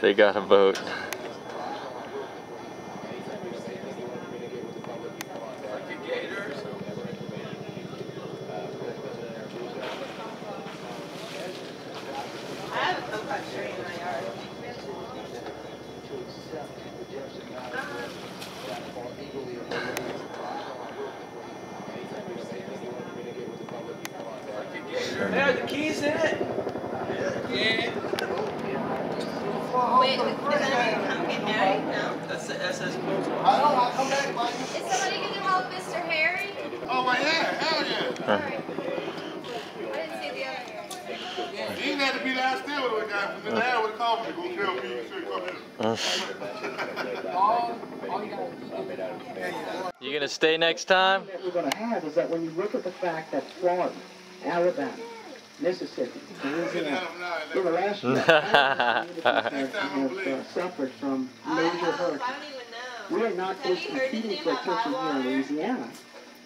They got a boat. I have a putt tree in my yard. There, the keys in it. Yeah. Wait, is anybody come get married? No? That's the SS Coast. I don't want to come back, buddy. Is somebody gonna help Mr. Harry? Oh, my yeah, hell yeah. Alright. I didn't see the other. He didn't to be downstairs with the guy from the lab with the coffee. Go tell me you should come in. You gonna stay next time? that we're going to have is that when you look at the fact that Florida, Alabama, Mississippi, Louisiana, in the last year, have, have uh, suffered from major hurricanes. I don't even know. We are not just competing for attention here in? Louisiana.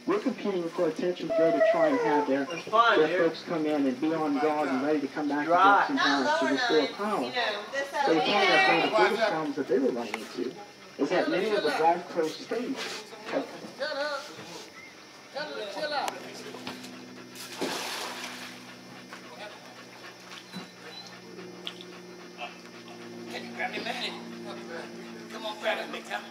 We're competing for attention to go to try and have their, It's fine, their dear. folks come in and be on guard and ready to come back Dry. to Jackson Not House to restore power. you know, So out we find that one of the here. biggest problems that they were running into is that many of the Gulf Coast states have Can you grab me, man? Come on, grab me, come.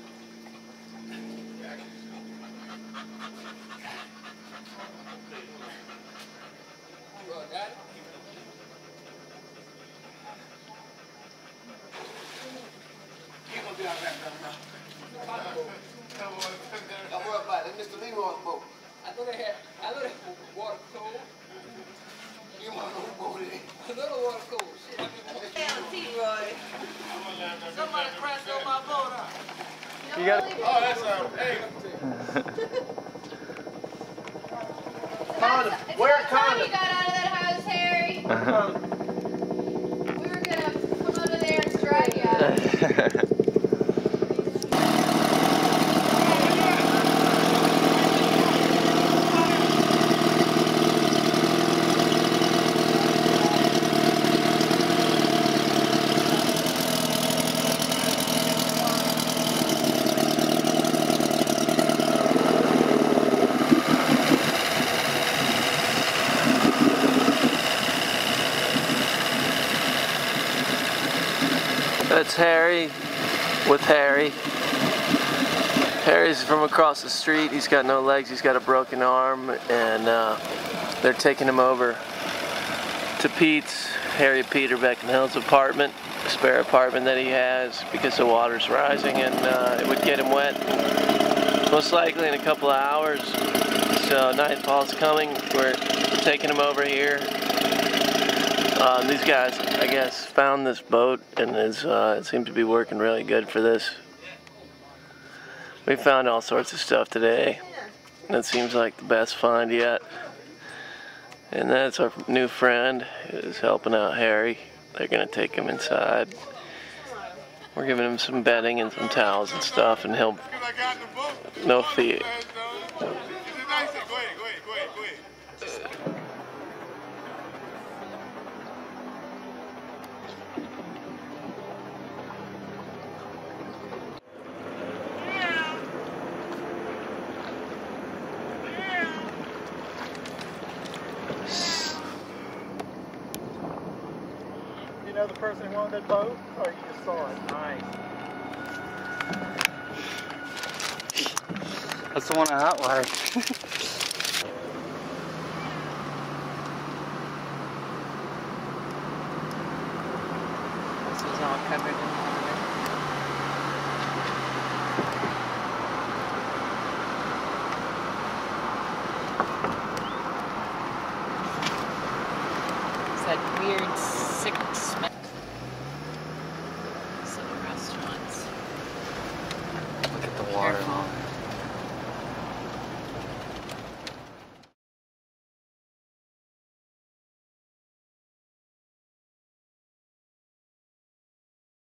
You're gonna be all right, brother. Don't worry about it. Mr. Leroy's boat. I know they had, I know they had water cold. You want to boat it? I know the water cold. Shit, I mean, T-Roy. Somebody crashed on my boat, huh? You got Oh, that's uh, hey. A It's condom. you got out of that house, Harry. We were gonna come over there and drag you out. That's Harry with Harry. Harry's from across the street. He's got no legs. He's got a broken arm, and uh, they're taking him over to Pete's, Harry Peter Beckenhill's apartment, spare apartment that he has because the water's rising and uh, it would get him wet. Most likely in a couple of hours. So nightfall's coming. We're taking him over here. Uh, these guys, I guess, found this boat and is, uh, it seems to be working really good for this. We found all sorts of stuff today. That seems like the best find yet. And that's our new friend who's helping out Harry. They're gonna take him inside. We're giving him some bedding and some towels and stuff, and he'll no fee. Is it nice? Go ahead, go ahead, go ahead, go ahead. You know the person who wanted that boat, or you just saw it? Nice. That's the one I hot everything.